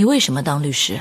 你为什么当律师？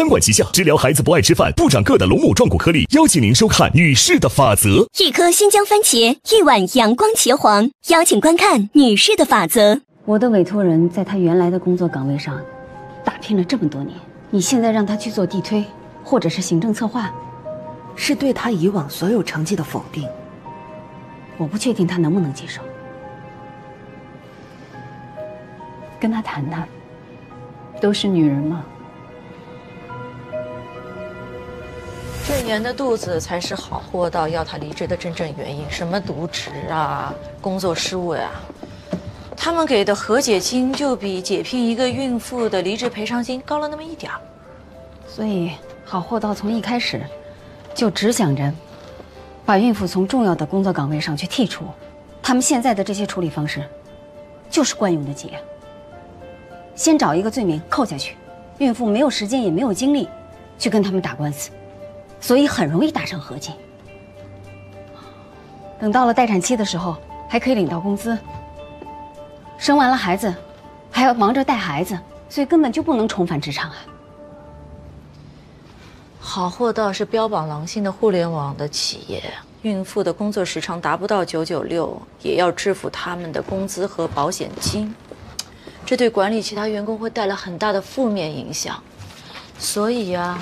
三管齐下，治疗孩子不爱吃饭、不长个的龙母壮骨颗粒。邀请您收看《女士的法则》。一颗新疆番茄，一碗阳光茄皇。邀请观看《女士的法则》。我的委托人在他原来的工作岗位上打拼了这么多年，你现在让他去做地推，或者是行政策划，是对他以往所有成绩的否定。我不确定他能不能接受。跟他谈谈，都是女人嘛。郑岩的肚子才是好货到要他离职的真正原因，什么渎职啊、工作失误呀，他们给的和解金就比解聘一个孕妇的离职赔偿金高了那么一点儿。所以好货到从一开始，就只想着把孕妇从重要的工作岗位上去剔除。他们现在的这些处理方式，就是惯用的伎俩。先找一个罪名扣下去，孕妇没有时间也没有精力去跟他们打官司。所以很容易达成和解。等到了待产期的时候，还可以领到工资。生完了孩子，还要忙着带孩子，所以根本就不能重返职场啊。好货道是标榜狼性的互联网的企业，孕妇的工作时长达不到九九六，也要支付他们的工资和保险金，这对管理其他员工会带来很大的负面影响。所以呀。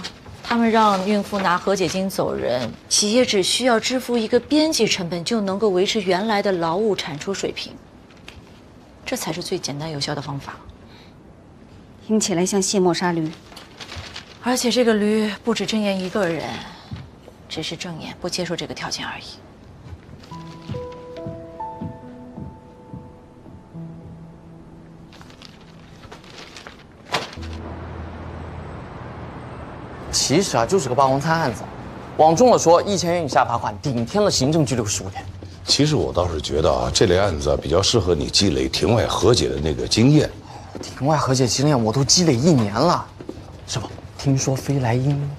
他们让孕妇拿和解金走人，企业只需要支付一个边际成本就能够维持原来的劳务产出水平，这才是最简单有效的方法。听起来像卸磨杀驴，而且这个驴不止郑岩一个人，只是郑岩不接受这个条件而已。其实啊，就是个霸王餐案子，往重了说，一千元以下罚款，顶天了行政拘留十五天。其实我倒是觉得啊，这类案子比较适合你积累庭外和解的那个经验。庭外和解经验我都积累一年了，是吧？听说飞来鹰，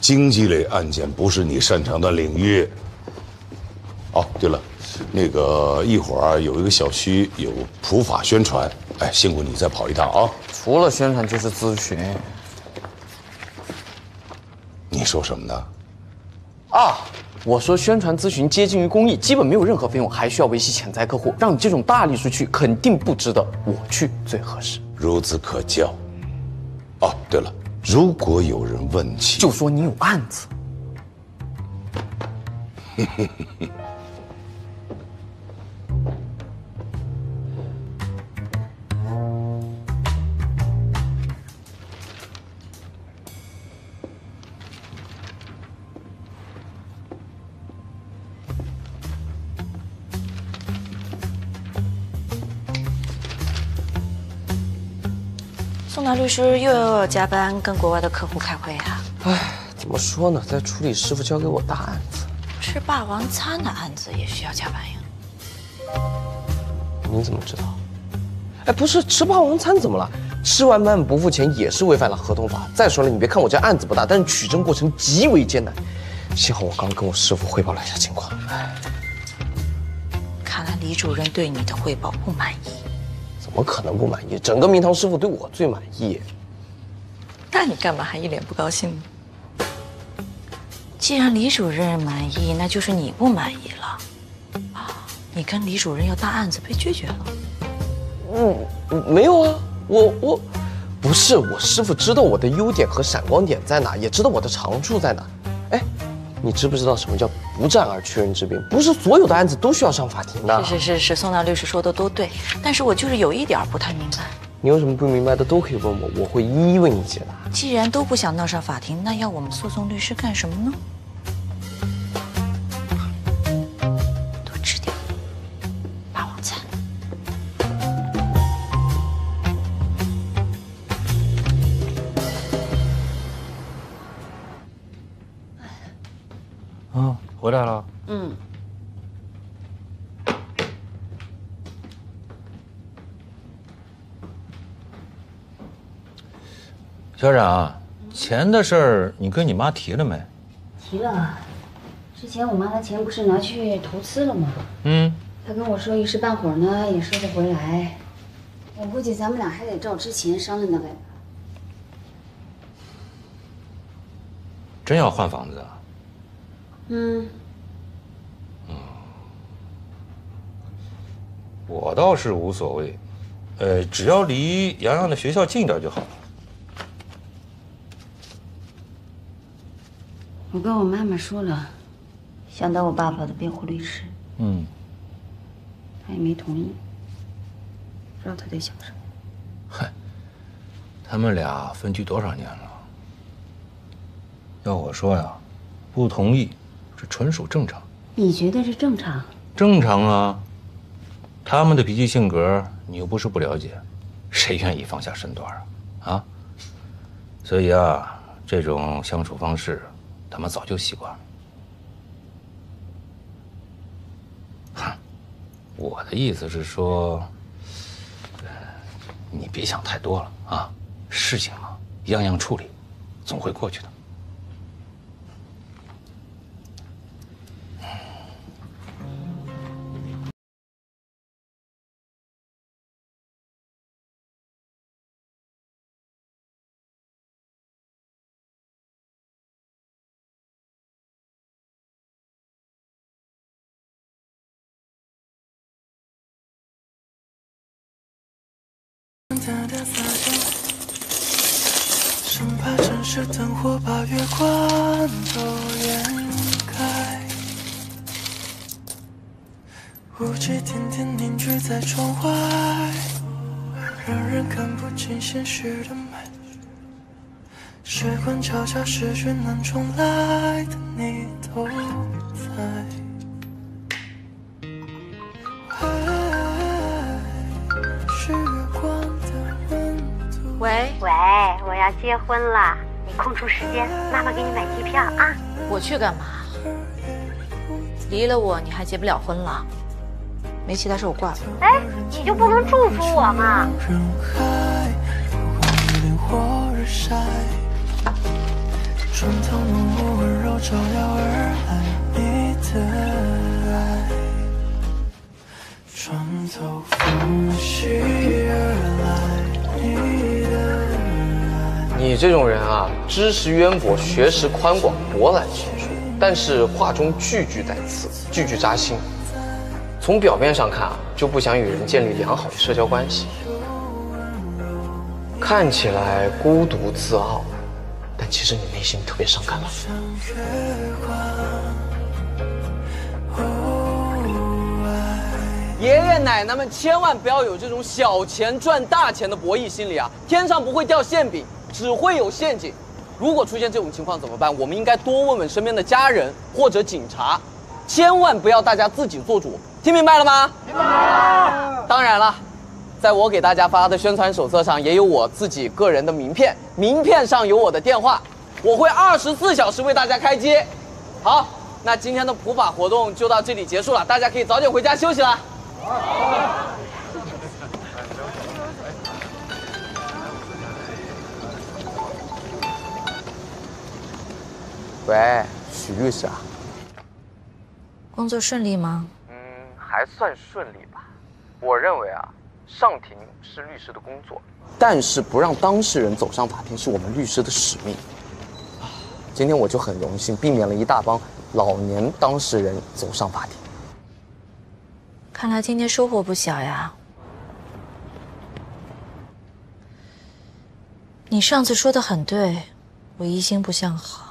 经济类案件不是你擅长的领域。哦，对了，那个一会儿有一个小区有普法宣传，哎，辛苦你再跑一趟啊。除了宣传就是咨询。你说什么呢？啊，我说宣传咨询接近于公益，基本没有任何费用，还需要维系潜在客户，让你这种大力出去，肯定不值得，我去最合适。孺子可教。哦，对了，如果有人问起，就说你有案子。律师又要加班跟国外的客户开会啊！唉，怎么说呢，在处理师傅交给我大案子。吃霸王餐的案子也需要加班呀？你怎么知道？哎，不是吃霸王餐怎么了？吃完饭不付钱也是违反了合同法。再说了，你别看我这案子不大，但是取证过程极为艰难。幸好我刚跟我师傅汇报了一下情况。哎，看来李主任对你的汇报不满意。怎么可能不满意？整个明堂师傅对我最满意。那你干嘛还一脸不高兴呢？既然李主任满意，那就是你不满意了。啊，你跟李主任要大案子被拒绝了。嗯，没有啊，我我，不是我师傅知道我的优点和闪光点在哪，也知道我的长处在哪。哎，你知不知道什么叫不战而屈人之兵？不是所有的案子都需要上法庭的。是是是是，宋大律师说的都对，但是我就是有一点不太明白。你有什么不明白的都可以问我，我会一一为你解答。既然都不想闹上法庭，那要我们诉讼律师干什么呢？小冉，钱的事儿你跟你妈提了没？提了。之前我妈的钱不是拿去投资了吗？嗯，她跟我说一时半会儿呢也收不回来。我估计咱们俩还得照之前商量的来。真要换房子啊？嗯，我倒是无所谓，呃，只要离洋洋的学校近点就好了。我跟我妈妈说了，想当我爸爸的辩护律师，嗯，她也没同意。不知道她在想什么。嗨，他们俩分居多少年了？要我说呀，不同意，这纯属正常。你觉得是正常？正常啊，他们的脾气性格你又不是不了解，谁愿意放下身段啊？啊，所以啊，这种相处方式，他们早就习惯了。哼，我的意思是说，你别想太多了啊，事情嘛，样样处理，总会过去的。淡淡发现，生怕城市灯火把月光都掩盖。雾气点点凝聚在窗外，让人看不清现实的美。时光悄悄逝去难重来的你都在。喂，喂，我要结婚了，你空出时间，妈妈给你买机票啊。我去干嘛？离了我你还结不了婚了？没其他事，我挂了。哎，你就不能祝福我吗？人海，不管雨淋或日晒，穿透浓雾温柔照耀而来，你的爱，穿透风息而来，你的爱。你这种人啊，知识渊博，学识宽广，博览群书，但是话中句句带刺，句句扎心。从表面上看啊，就不想与人建立良好的社交关系，看起来孤独自傲，但其实你内心特别伤感了。爷爷奶奶们千万不要有这种小钱赚大钱的博弈心理啊！天上不会掉馅饼，只会有陷阱。如果出现这种情况怎么办？我们应该多问问身边的家人或者警察，千万不要大家自己做主。听明白了吗？明白了。当然了，在我给大家发的宣传手册上也有我自己个人的名片，名片上有我的电话，我会二十四小时为大家开机。好，那今天的普法活动就到这里结束了，大家可以早点回家休息了。好喂，许律师啊。工作顺利吗？嗯，还算顺利吧。我认为啊，上庭是律师的工作，但是不让当事人走上法庭是我们律师的使命。今天我就很荣幸，避免了一大帮老年当事人走上法庭。看来今天收获不小呀。你上次说的很对，我疑心不向好。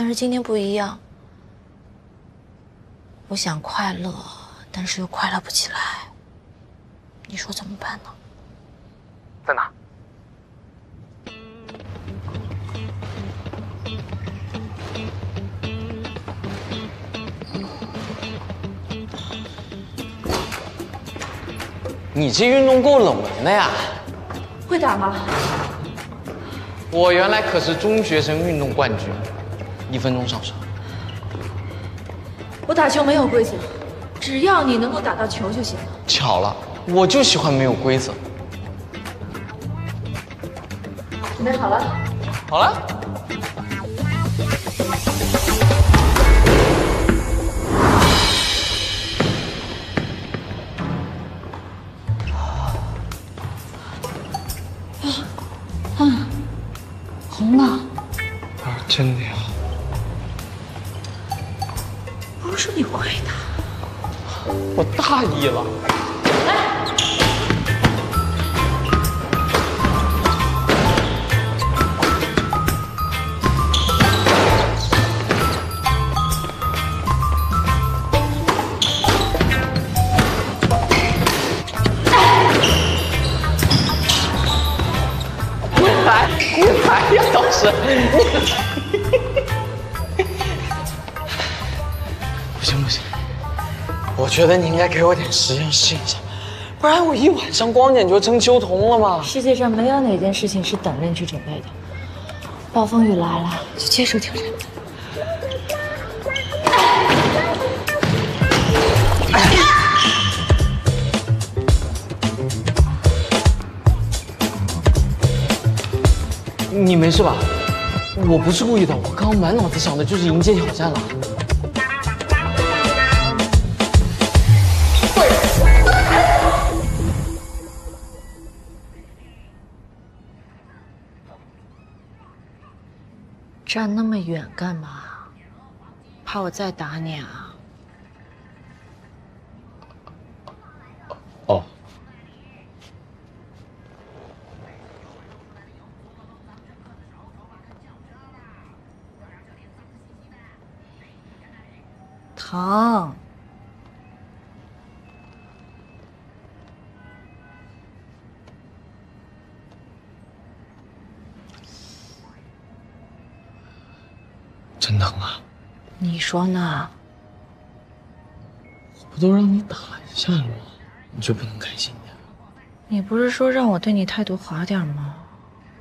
但是今天不一样，我想快乐，但是又快乐不起来。你说怎么办呢？在哪？你这运动够冷门的呀！会打吗？我原来可是中学生运动冠军，一分钟上手。我打球没有规则，只要你能够打到球就行了。巧了，我就喜欢没有规则。准备好了？好了。得你应该给我点时间试一下，不然我一晚上光点就成秋桐了嘛。世界上没有哪件事情是等人去准备的。暴风雨来了，就接受挑战。你没事吧？我不是故意的，我刚刚满脑子想的就是迎接挑战了。站那么远干嘛？怕我再打你啊？哦，疼。真疼啊！你说呢？不都让你打一下了吗？你就不能开心点？你不是说让我对你态度好点吗？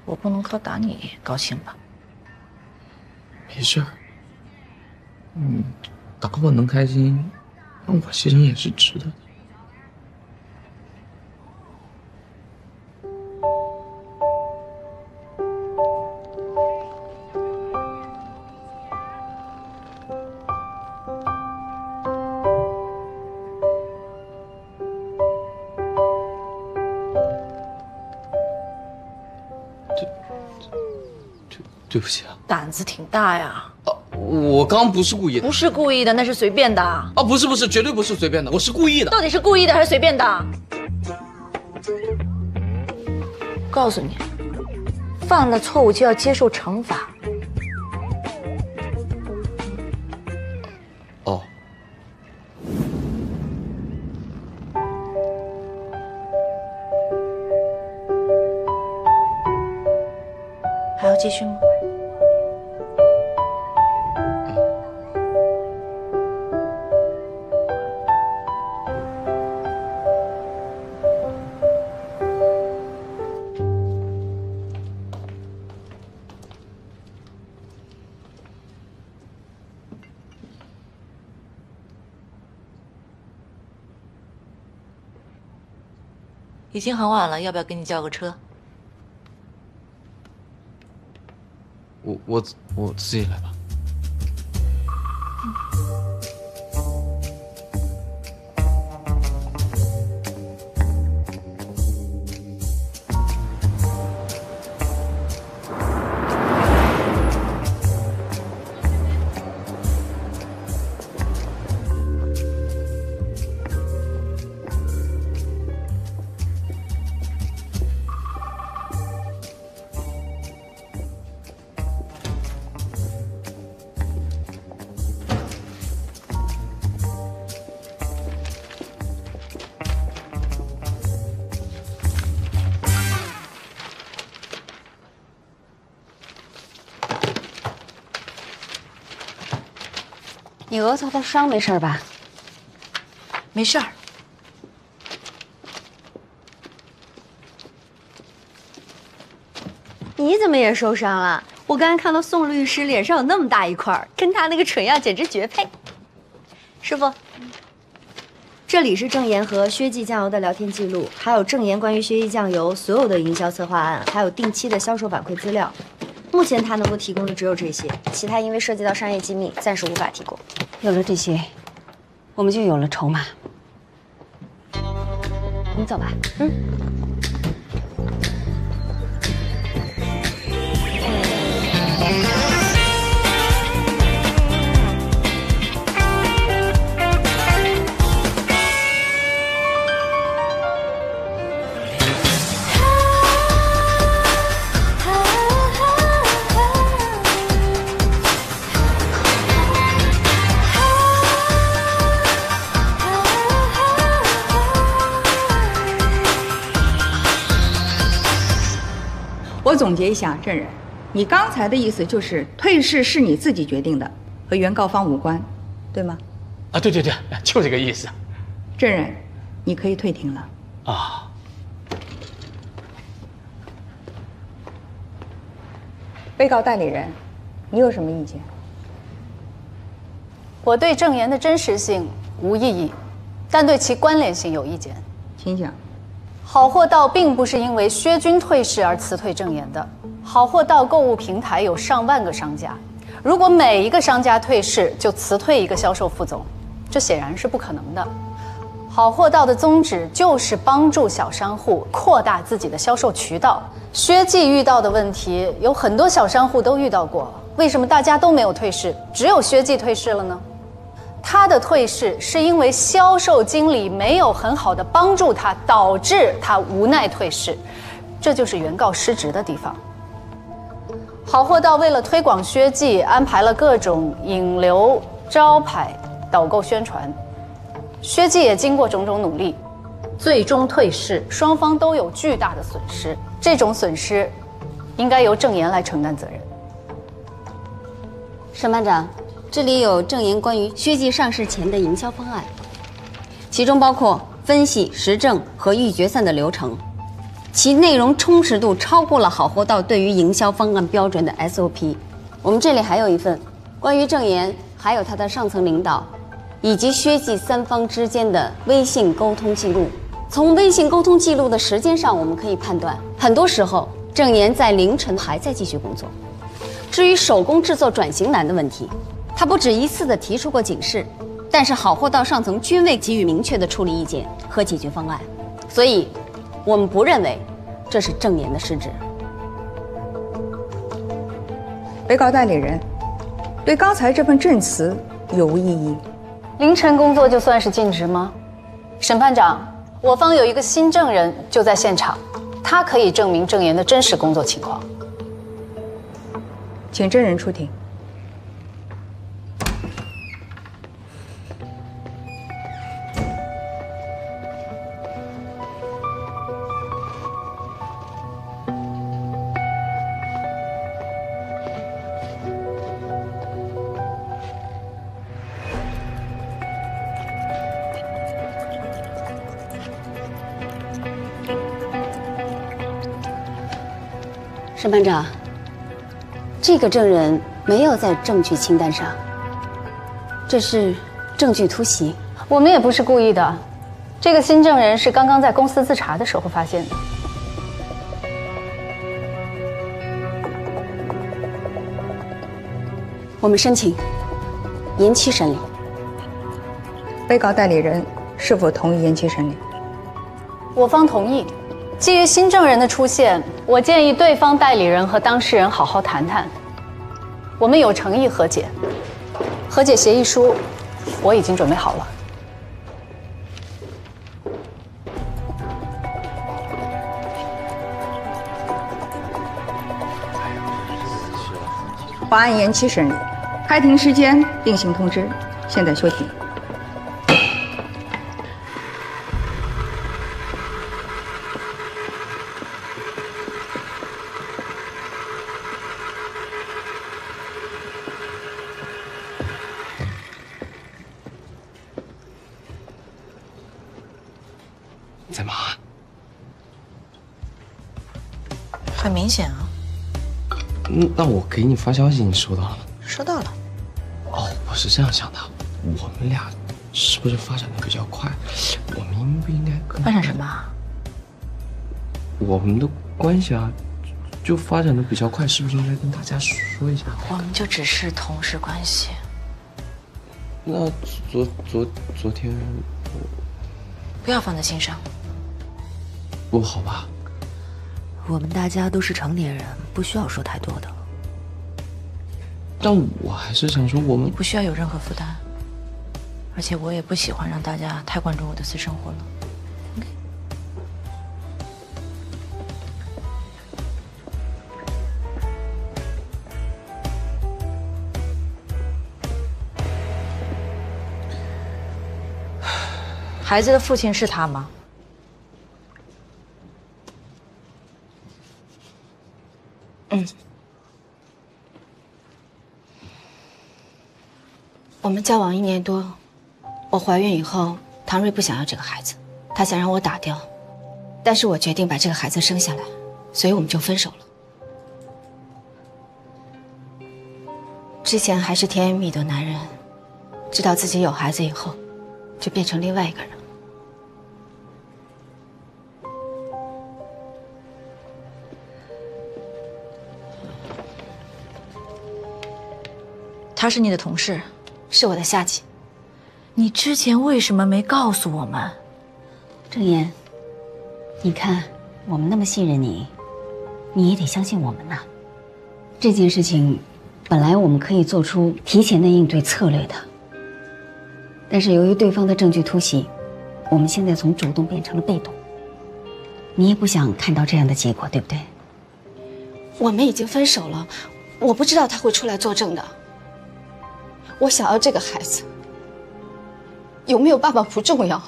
我不能靠打你高兴吧？没事儿，嗯，打我能开心，那我牺牲也是值得的。对不起啊，胆子挺大呀！我刚刚不是故意的，不是故意的，那是随便的。啊，不是不是，绝对不是随便的，我是故意的。到底是故意的还是随便的？告诉你，犯了错误就要接受惩罚。已经很晚了，要不要给你叫个车？我我我自己来吧。你额头的伤没事吧？没事儿。你怎么也受伤了？我刚才看到宋律师脸上有那么大一块，跟他那个蠢样简直绝配。师傅，这里是郑岩和薛记酱油的聊天记录，还有郑岩关于薛记酱油所有的营销策划案，还有定期的销售反馈资料。目前他能够提供的只有这些，其他因为涉及到商业机密，暂时无法提供。有了这些，我们就有了筹码。我们走吧。嗯。总结一下，证人，你刚才的意思就是退市是你自己决定的，和原告方无关，对吗？啊，对对对，就这个意思。证人，你可以退庭了。啊。被告代理人，你有什么意见？我对证言的真实性无异议，但对其关联性有意见。请讲。好货到并不是因为薛军退市而辞退郑岩的。好货到购物平台有上万个商家，如果每一个商家退市就辞退一个销售副总，这显然是不可能的。好货到的宗旨就是帮助小商户扩大自己的销售渠道。薛记遇到的问题有很多小商户都遇到过，为什么大家都没有退市，只有薛记退市了呢？他的退市是因为销售经理没有很好的帮助他，导致他无奈退市，这就是原告失职的地方。好货到为了推广薛记，安排了各种引流、招牌、导购宣传，薛记也经过种种努力，最终退市，双方都有巨大的损失。这种损失，应该由郑岩来承担责任。沈班长。这里有郑言关于薛记上市前的营销方案，其中包括分析实证和预决算的流程，其内容充实度超过了好货道对于营销方案标准的 SOP。我们这里还有一份关于郑言还有他的上层领导以及薛记三方之间的微信沟通记录。从微信沟通记录的时间上，我们可以判断，很多时候郑言在凌晨还在继续工作。至于手工制作转型难的问题，他不止一次的提出过警示，但是好货到上层均未给予明确的处理意见和解决方案，所以，我们不认为这是郑言的失职。被告代理人，对刚才这份证词有无异议？凌晨工作就算是尽职吗？审判长，我方有一个新证人就在现场，他可以证明证言的真实工作情况。请证人出庭。审判长，这个证人没有在证据清单上，这是证据突袭。我们也不是故意的，这个新证人是刚刚在公司自查的时候发现的。我们申请延期审理。被告代理人是否同意延期审理？我方同意。基于新证人的出现，我建议对方代理人和当事人好好谈谈。我们有诚意和解，和解协议书我已经准备好了。法案延期审理，开庭时间另行通知。现在休庭。那我给你发消息，你收到了吗？收到了。哦，我是这样想的，我们俩是不是发展的比较快？我们应不应该跟发展什么？我们的关系啊，就发展的比较快，是不是应该跟大家说一下？我们就只是同事关系。那昨昨昨天不要放在心上。不好吧？我们大家都是成年人，不需要说太多的。但我还是想说，我们不需要有任何负担，而且我也不喜欢让大家太关注我的私生活了。孩子的父亲是他吗？嗯。我们交往一年多，我怀孕以后，唐瑞不想要这个孩子，他想让我打掉，但是我决定把这个孩子生下来，所以我们就分手了。之前还是甜言蜜语的男人，知道自己有孩子以后，就变成另外一个人。他是你的同事，是我的下级。你之前为什么没告诉我们？郑言，你看我们那么信任你，你也得相信我们呐。这件事情本来我们可以做出提前的应对策略的，但是由于对方的证据突袭，我们现在从主动变成了被动。你也不想看到这样的结果，对不对？我们已经分手了，我不知道他会出来作证的。我想要这个孩子，有没有爸爸不重要。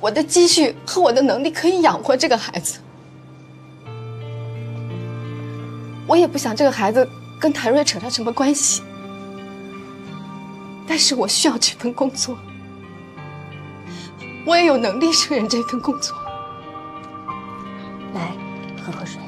我的积蓄和我的能力可以养活这个孩子，我也不想这个孩子跟谭瑞扯上什么关系。但是我需要这份工作，我也有能力胜任这份工作。来，喝喝水。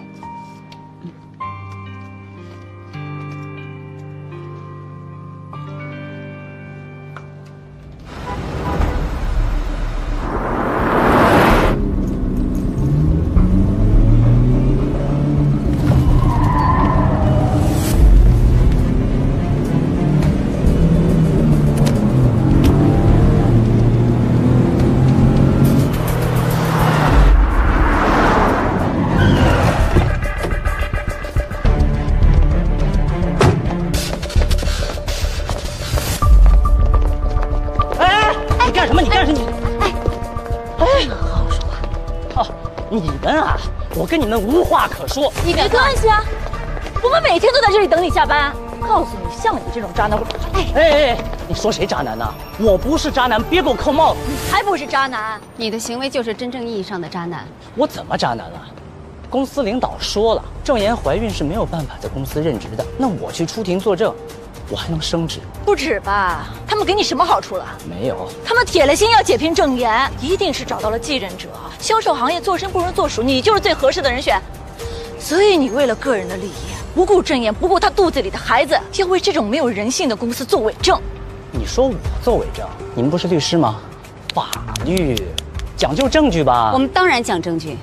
跟你们无话可说。你没关系啊，我们每天都在这里等你下班。告诉你，像你这种渣男，哎哎哎，你说谁渣男呢？我不是渣男，别给我扣帽子。你才不是渣男，你的行为就是真正意义上的渣男。我怎么渣男了？公司领导说了，郑妍怀孕是没有办法在公司任职的。那我去出庭作证，我还能升职？不止吧？他们给你什么好处了？没有。他们铁了心要解聘郑妍，一定是找到了继任者。销售行业做生不如做熟，你就是最合适的人选。所以你为了个人的利益，不顾郑妍，不顾她肚子里的孩子，要为这种没有人性的公司做伪证。你说我做伪证？你们不是律师吗？法律讲究证据吧？我们当然讲证据，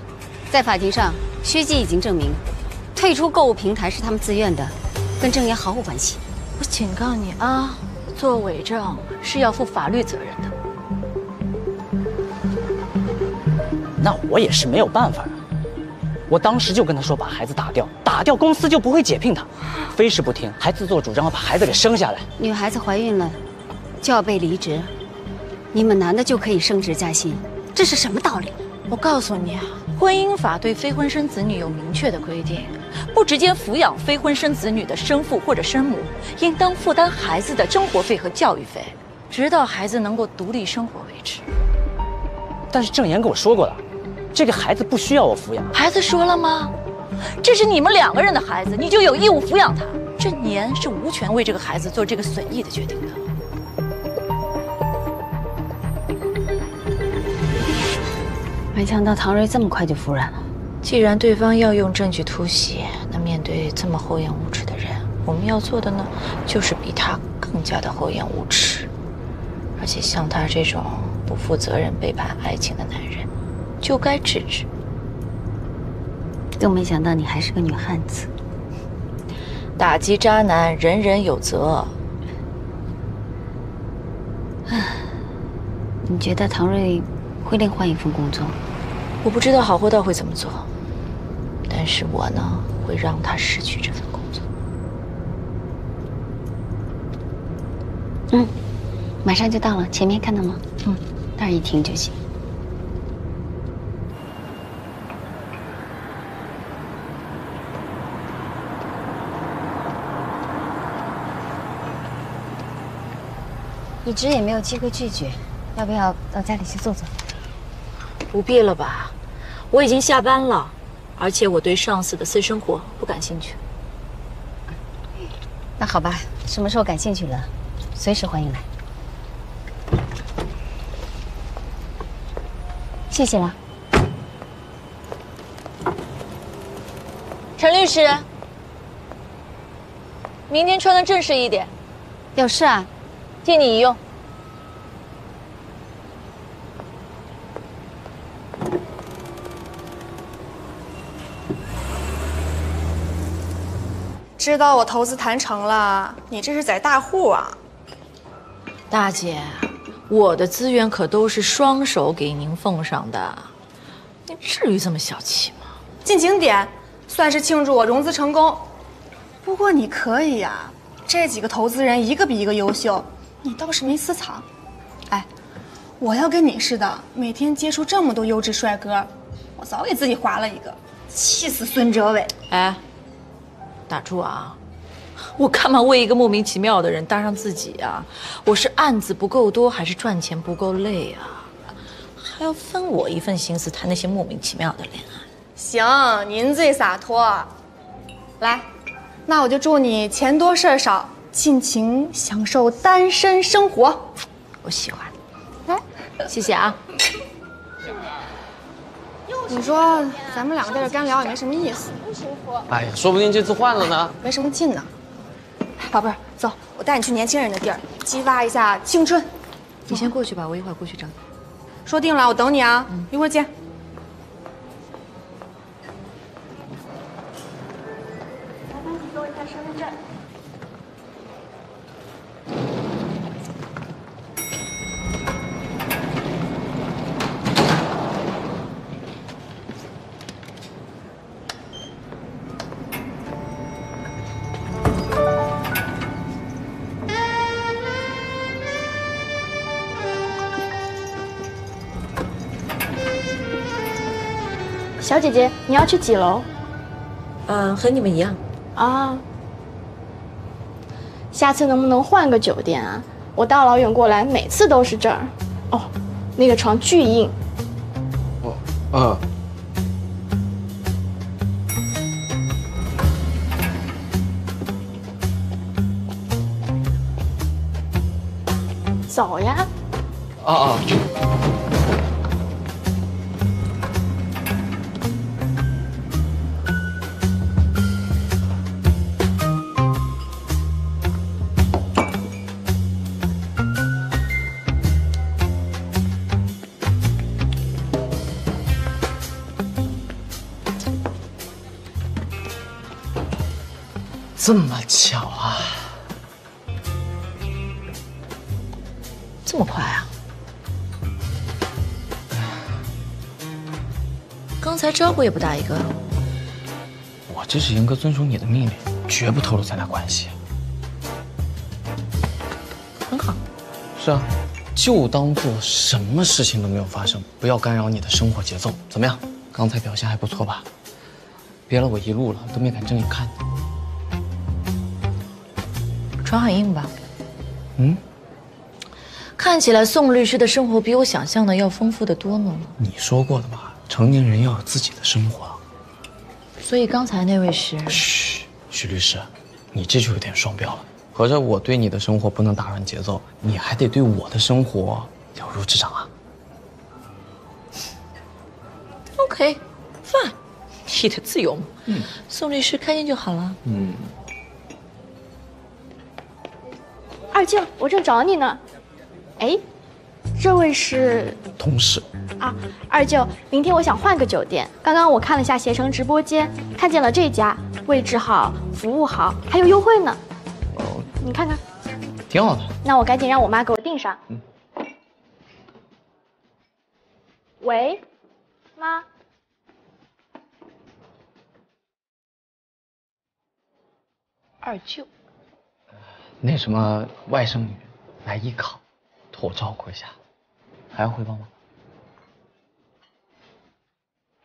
在法庭上，薛记已经证明，退出购物平台是他们自愿的，跟郑岩毫无关系。我警告你啊，做伪证是要负法律责任的。那我也是没有办法啊。我当时就跟他说把孩子打掉，打掉公司就不会解聘他，非是不听，还自作主张要把孩子给生下来。女孩子怀孕了，就要被离职，你们男的就可以升职加薪，这是什么道理？我告诉你啊，婚姻法对非婚生子女有明确的规定，不直接抚养非婚生子女的生父或者生母，应当负担孩子的生活费和教育费，直到孩子能够独立生活为止。但是郑岩跟我说过了，这个孩子不需要我抚养。孩子说了吗？这是你们两个人的孩子，你就有义务抚养他。郑岩是无权为这个孩子做这个损益的决定的。没想到唐瑞这么快就服软了。既然对方要用证据突袭，那面对这么厚颜无耻的人，我们要做的呢，就是比他更加的厚颜无耻。而且像他这种不负责任、背叛爱情的男人，就该制止。更没想到你还是个女汉子。打击渣男，人人有责。你觉得唐瑞会另换一份工作？我不知道好货道会怎么做，但是我呢，会让他失去这份工作。嗯，马上就到了，前面看到吗？嗯，那儿一停就行。一直也没有机会拒绝，要不要到家里去坐坐？不必了吧，我已经下班了，而且我对上司的私生活不感兴趣。那好吧，什么时候感兴趣了，随时欢迎来。谢谢了。陈律师，明天穿的正式一点。有事啊？借你一用。知道我投资谈成了，你这是宰大户啊！大姐，我的资源可都是双手给您奉上的，您至于这么小气吗？进景点，算是庆祝我融资成功。不过你可以呀，这几个投资人一个比一个优秀，你倒是没私藏。哎，我要跟你似的，每天接触这么多优质帅哥，我早给自己划了一个，气死孙哲伟！哎。打住啊！我干嘛为一个莫名其妙的人搭上自己啊？我是案子不够多，还是赚钱不够累啊？还要分我一份心思谈那些莫名其妙的恋爱？行，您最洒脱。来，那我就祝你钱多事儿少，尽情享受单身生活。我喜欢。来，谢谢啊。你说咱们两个在这干聊也没什么意思。哎呀，说不定这次换了呢，没什么劲呢。宝贝儿，走，我带你去年轻人的地儿，激发一下青春。你先过去吧，我一会儿过去找你。说定了，我等你啊，一会儿见。小姐姐，你要去几楼？嗯，和你们一样。啊。下次能不能换个酒店啊？我大老远过来，每次都是这儿。哦，那个床巨硬。哦，啊。走呀。啊啊。这么巧啊！这么快啊？刚才招呼也不打一个。我这是严格遵守你的命令，绝不透露咱俩关系。很好。是啊，就当做什么事情都没有发生，不要干扰你的生活节奏。怎么样？刚才表现还不错吧？憋了我一路了，都没敢正眼看你。床很硬吧？嗯，看起来宋律师的生活比我想象的要丰富的多呢。你说过的嘛，成年人要有自己的生活。所以刚才那位是？嘘，许律师，你这就有点双标了。合着我对你的生活不能打乱节奏，你还得对我的生活了如指掌啊？OK，fine，你的自由嘛。嗯，宋律师开心就好了。嗯。二舅，我正找你呢。哎，这位是同事啊。二舅，明天我想换个酒店。刚刚我看了下携程直播间，看见了这家，位置好，服务好，还有优惠呢。哦，你看看，挺好的。那我赶紧让我妈给我订上。嗯。喂，妈。二舅。那什么外甥女来艺考，托我照顾一下，还要汇报吗？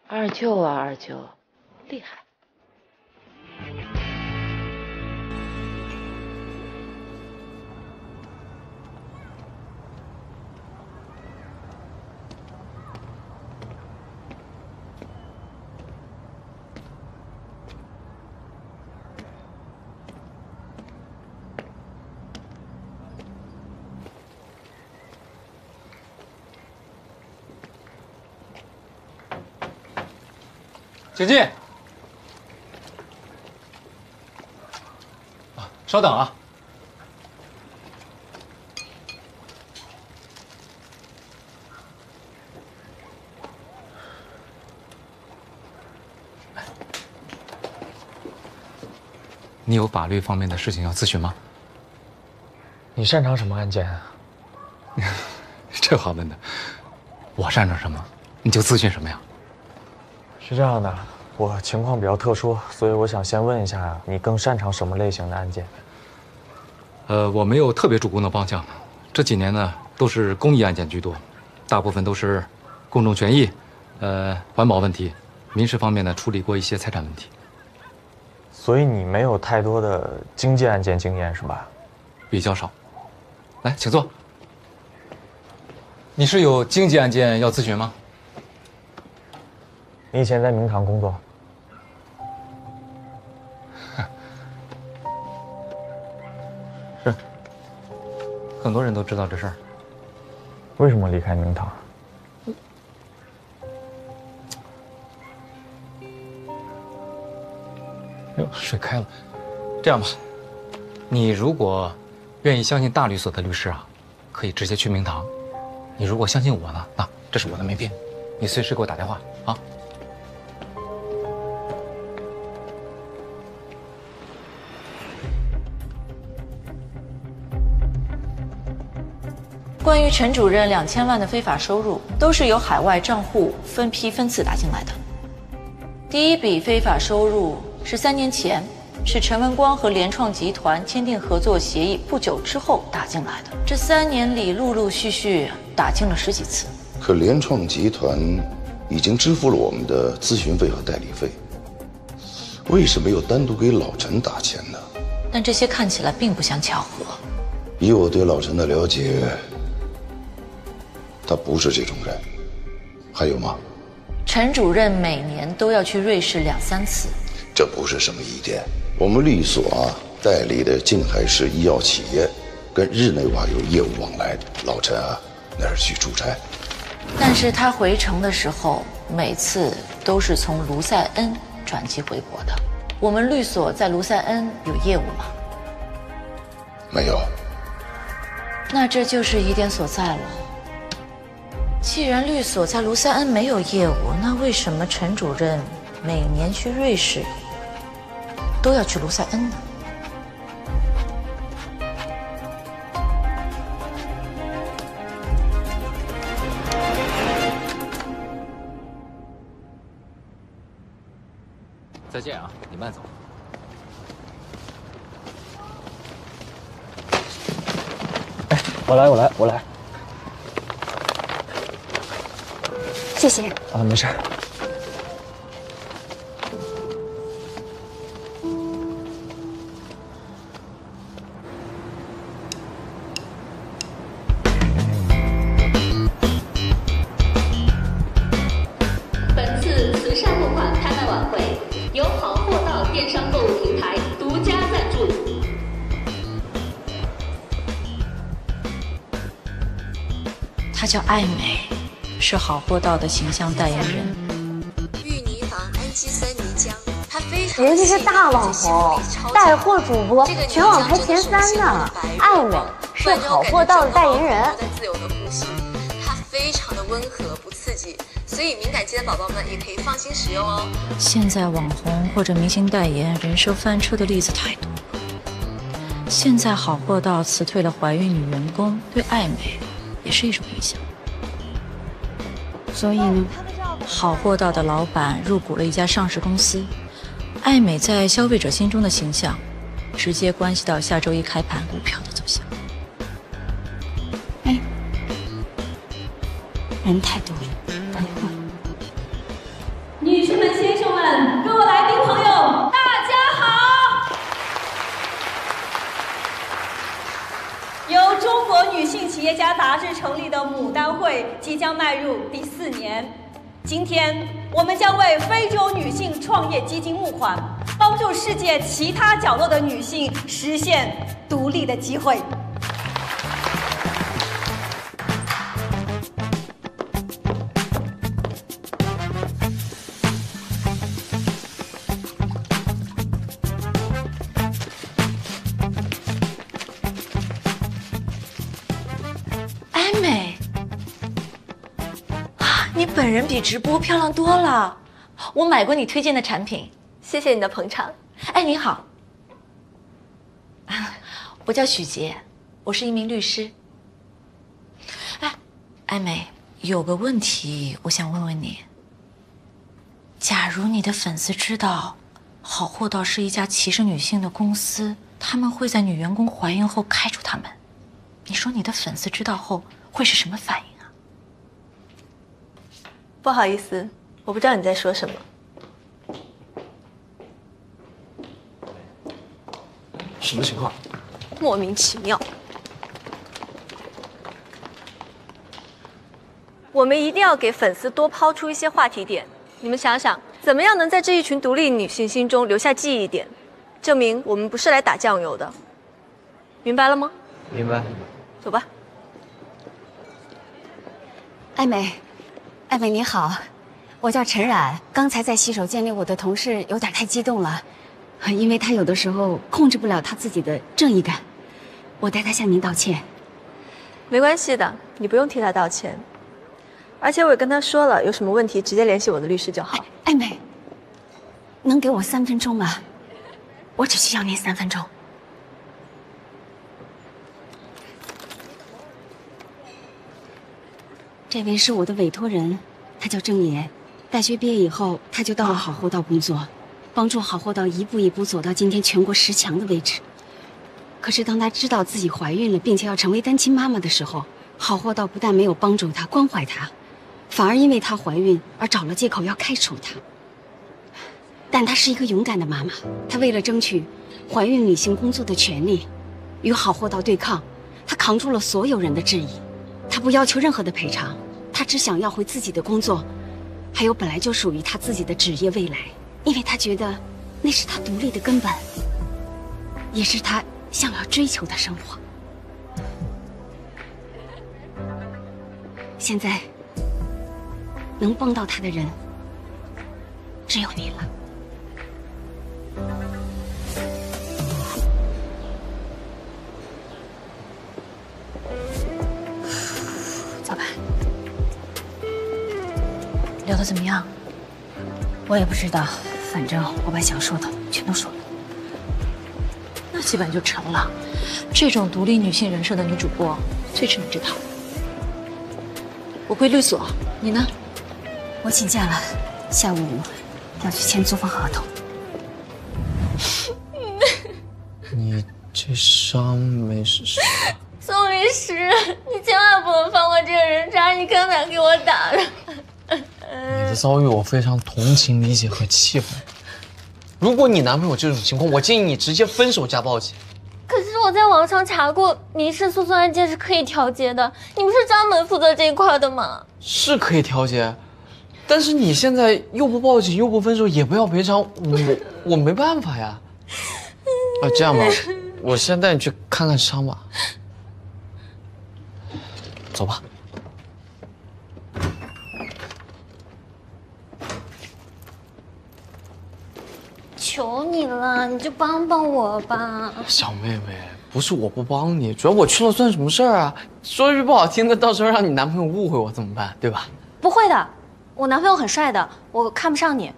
二舅啊，二舅，厉害。请进。啊，稍等啊。你有法律方面的事情要咨询吗？你擅长什么案件啊？这话问的，我擅长什么，你就咨询什么呀？是这样的，我情况比较特殊，所以我想先问一下，你更擅长什么类型的案件？呃，我没有特别主攻的方向，这几年呢都是公益案件居多，大部分都是公众权益、呃环保问题，民事方面呢处理过一些财产问题。所以你没有太多的经济案件经验是吧？比较少。来，请坐。你是有经济案件要咨询吗？你以前在明堂工作，很多人都知道这事儿。为什么离开明堂？哎呦，水开了。这样吧，你如果愿意相信大律所的律师啊，可以直接去明堂；你如果相信我呢，那这是我的名片，你随时给我打电话啊。关于陈主任两千万的非法收入，都是由海外账户分批分次打进来的。第一笔非法收入是三年前，是陈文光和联创集团签订合作协议不久之后打进来的。这三年里，陆陆续续打进了十几次。可联创集团已经支付了我们的咨询费和代理费，为什么又单独给老陈打钱呢？但这些看起来并不像巧合。以我对老陈的了解。他不是这种人，还有吗？陈主任每年都要去瑞士两三次，这不是什么疑点。我们律所啊代理的静海市医药企业，跟日内瓦有业务往来。老陈啊，那是去出差，但是他回城的时候，每次都是从卢塞恩转机回国的。我们律所在卢塞恩有业务吗？没有。那这就是疑点所在了。既然律所在卢塞恩没有业务那为什么陈主任每年去瑞士都要去卢塞恩呢？再见啊你慢走。哎我来我来我来。谢谢。啊，没事。本次慈善募款拍卖晚会由好货到电商购物平台独家赞助。她叫艾美，是好货到的形象代言人。芋泥坊氨基酸泥浆，它非常人家是大网红，带货主播，全网排前三呢。艾美是好货到的代言人。在自由的呼吸，它非常的温和不刺激，所以敏感肌的宝宝们也可以放心使用哦。现在网红或者明星代言人设翻车的例子太多了。现在好货到辞退了怀孕女员工，对爱美也是一种影响。所以呢，好货道的老板入股了一家上市公司，爱美在消费者心中的形象，直接关系到下周一开盘股票的走向。哎人太多了。企业家杂志成立的牡丹会即将迈入第四年。今天，我们将为非洲女性创业基金募款，帮助世界其他角落的女性实现独立的机会。人比直播漂亮多了。我买过你推荐的产品，谢谢你的捧场。哎，你好，我叫许杰，我是一名律师。哎，艾美，有个问题我想问问你。假如你的粉丝知道好货道是一家歧视女性的公司，他们会在女员工怀孕后开除他们，你说你的粉丝知道后会是什么反应啊？不好意思，我不知道你在说什么。什么情况？莫名其妙。我们一定要给粉丝多抛出一些话题点。你们想想，怎么样能在这一群独立女性心中留下记忆点，证明我们不是来打酱油的？明白了吗？明白。走吧。艾美，艾美你好，我叫陈冉，刚才在洗手间里，我的同事有点太激动了，因为他有的时候控制不了他自己的正义感，我代他向您道歉。没关系的，你不用替他道歉。而且我也跟他说了，有什么问题直接联系我的律师就好。艾美，能给我三分钟吗？我只需要您三分钟。这位是我的委托人，他叫郑岩。大学毕业以后，他就到了好货道工作，帮助好货道一步一步走到今天全国十强的位置。可是当他知道自己怀孕了，并且要成为单亲妈妈的时候，好货道不但没有帮助她、关怀她，反而因为她怀孕而找了借口要开除她。但她是一个勇敢的妈妈，她为了争取怀孕女性工作的权利，与好货道对抗，她扛住了所有人的质疑。他不要求任何的赔偿，他只想要回自己的工作，还有本来就属于他自己的职业未来，因为他觉得那是他独立的根本，也是他想要追求的生活。现在能帮到他的人，只有你了。聊的怎么样？我也不知道反正我把想说的全都说了。那基本就成了。这种独立女性人设的女主播最吃你这套我回律所你呢？我请假了下午要去签租房合同。你这伤没事 宋律师你千万不能放过这个人渣你看他给我打的遭遇我非常同情、理解和气愤。如果你男朋友这种情况，我建议你直接分手加报警。可是我在网上查过，民事诉讼案件是可以调解的。你不是专门负责这一块的吗？是可以调解，但是你现在又不报警，又不分手，也不要赔偿，我 我没办法呀。啊，这样吧，我先带你去看看伤吧。走吧。求你了，你就帮帮我吧。小妹妹，不是我不帮你，主要我去了算什么事儿啊？说句不好听的，到时候让你男朋友误会我怎么办？对吧？不会的，我男朋友很帅的，我看不上你。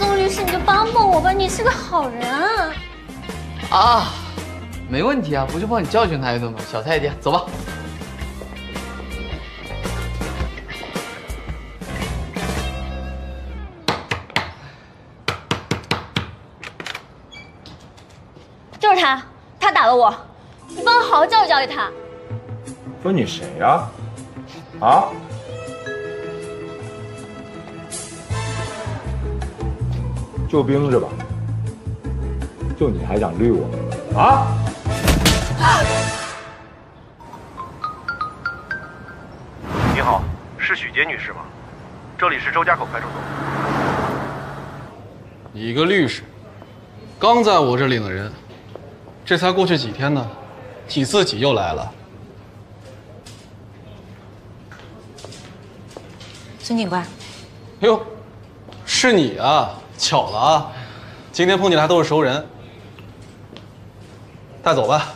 宋律师，你就帮帮我吧，你是个好人啊。啊，没问题啊，不就帮你教训他一顿吗？小菜一碟，走吧。是他，他打了我，你帮我好好教育教育他。说你谁呀？啊？救兵是吧？就你还想绿我？啊？你好，是许杰女士吗？这里是周家口派出所。你个律师，刚在我这领的人，这才过去几天呢，你自己又来了。孙警官，哎呦，是你啊，巧了啊，今天碰见的还都是熟人。带走吧。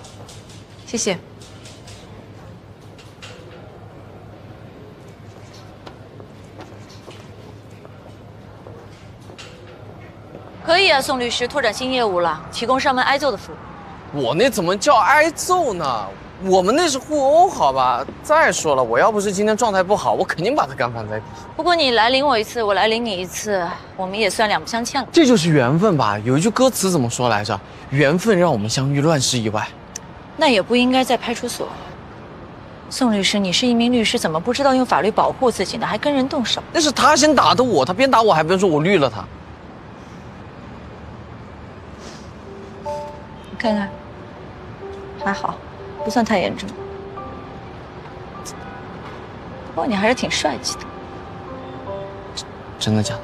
谢谢。可以啊，宋律师，拓展新业务了，提供上门挨揍的服务。我那怎么叫挨揍呢？我们那是互殴，好吧？再说了，我要不是今天状态不好，我肯定把他干翻在地。不过你来领我一次，我来领你一次，我们也算两不相欠了。这就是缘分吧？有一句歌词怎么说来着？缘分让我们相遇，乱世意外。那也不应该在派出所。宋律师，你是一名律师，怎么不知道用法律保护自己呢？还跟人动手？那是他先打的我，他边打我还边说我绿了他。你看看，还好，不算太严重。不过你还是挺帅气的。真的假的？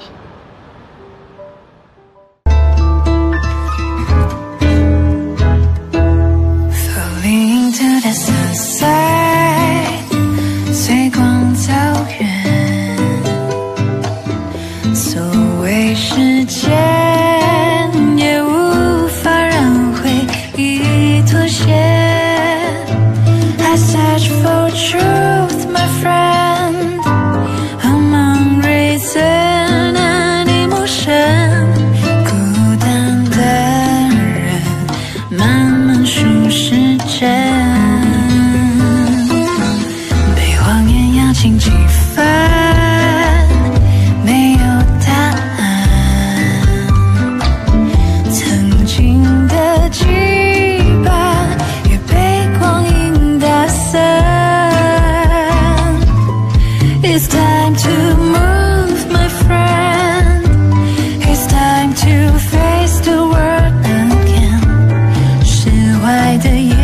的夜。